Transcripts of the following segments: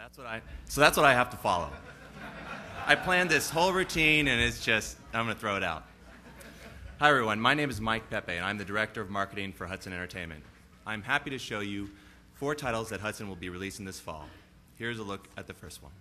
that's what I so that's what I have to follow. I planned this whole routine and it's just I'm going to throw it out. Hi everyone, my name is Mike Pepe and I'm the director of marketing for Hudson Entertainment. I'm happy to show you four titles that Hudson will be releasing this fall. Here's a look at the first one.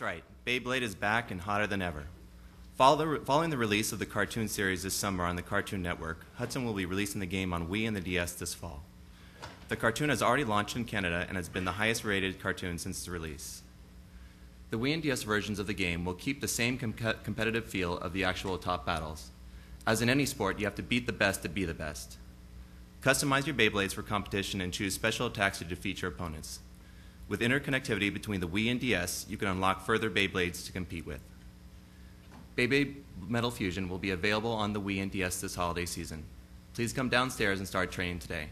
That's right. Beyblade is back and hotter than ever. Following the release of the cartoon series this summer on the Cartoon Network, Hudson will be releasing the game on Wii and the DS this fall. The cartoon has already launched in Canada and has been the highest rated cartoon since its release. The Wii and DS versions of the game will keep the same com- competitive feel of the actual top battles. As in any sport, you have to beat the best to be the best. Customize your Beyblades for competition and choose special attacks to defeat your opponents. With interconnectivity between the Wii and DS, you can unlock further Beyblades to compete with. Beyblade Metal Fusion will be available on the Wii and DS this holiday season. Please come downstairs and start training today.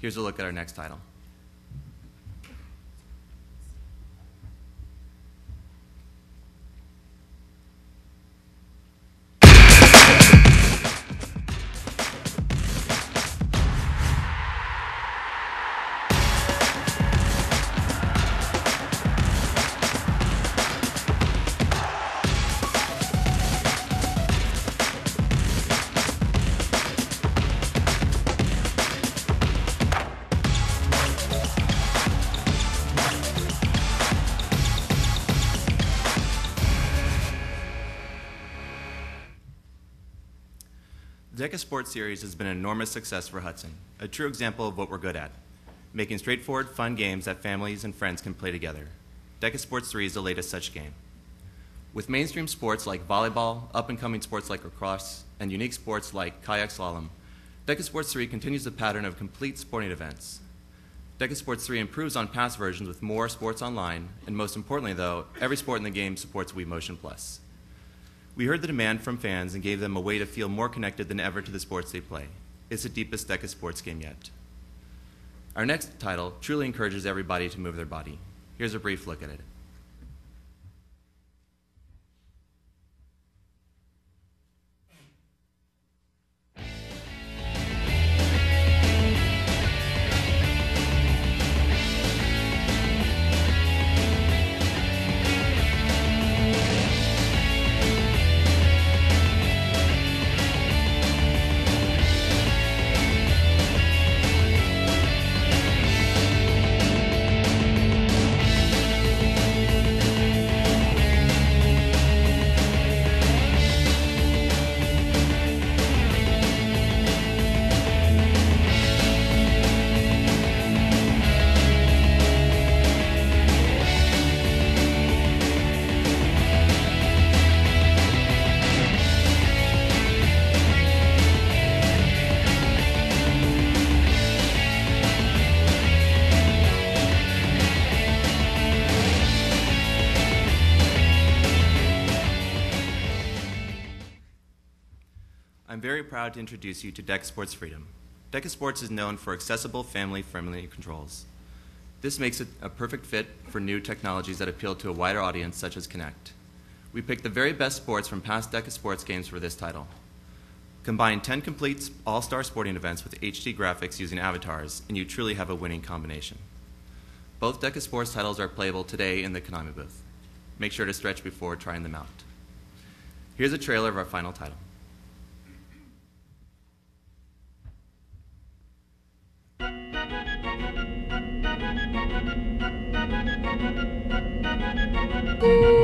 Here's a look at our next title. Deca Sports series has been an enormous success for Hudson, a true example of what we're good at making straightforward, fun games that families and friends can play together. Deca Sports 3 is the latest such game. With mainstream sports like volleyball, up and coming sports like lacrosse, and unique sports like kayak slalom, Deca Sports 3 continues the pattern of complete sporting events. Deca Sports 3 improves on past versions with more sports online, and most importantly, though, every sport in the game supports Wii Motion Plus. We heard the demand from fans and gave them a way to feel more connected than ever to the sports they play. It's the deepest Deca sports game yet. Our next title truly encourages everybody to move their body. Here's a brief look at it. Very proud to introduce you to Deca Sports Freedom. Deca Sports is known for accessible, family-friendly controls. This makes it a perfect fit for new technologies that appeal to a wider audience, such as Kinect. We picked the very best sports from past Deca Sports games for this title. Combine 10 complete all star sporting events with HD graphics using avatars, and you truly have a winning combination. Both Deca Sports titles are playable today in the Konami booth. Make sure to stretch before trying them out. Here's a trailer of our final title. Thank you.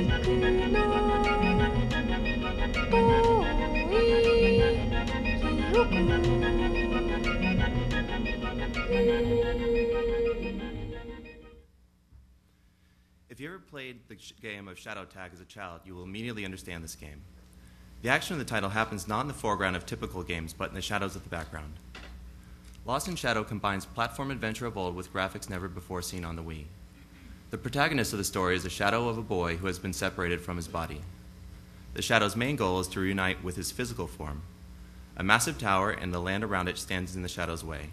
If you ever played the game of Shadow Tag as a child, you will immediately understand this game. The action of the title happens not in the foreground of typical games, but in the shadows of the background. Lost in Shadow combines platform adventure of old with graphics never before seen on the Wii. The protagonist of the story is a shadow of a boy who has been separated from his body. The shadow's main goal is to reunite with his physical form. A massive tower and the land around it stands in the shadow's way.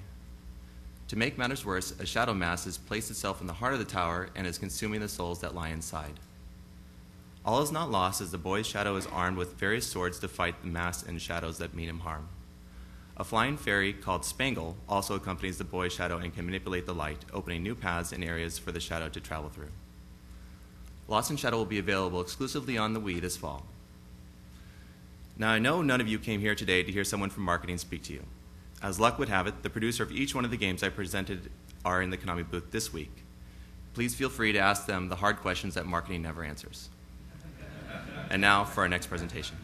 To make matters worse, a shadow mass has placed itself in the heart of the tower and is consuming the souls that lie inside. All is not lost as the boy's shadow is armed with various swords to fight the mass and shadows that mean him harm. A flying fairy called Spangle also accompanies the boy's shadow and can manipulate the light, opening new paths and areas for the shadow to travel through. Lost in Shadow will be available exclusively on the Wii this fall. Now, I know none of you came here today to hear someone from marketing speak to you. As luck would have it, the producer of each one of the games I presented are in the Konami booth this week. Please feel free to ask them the hard questions that marketing never answers. and now for our next presentation.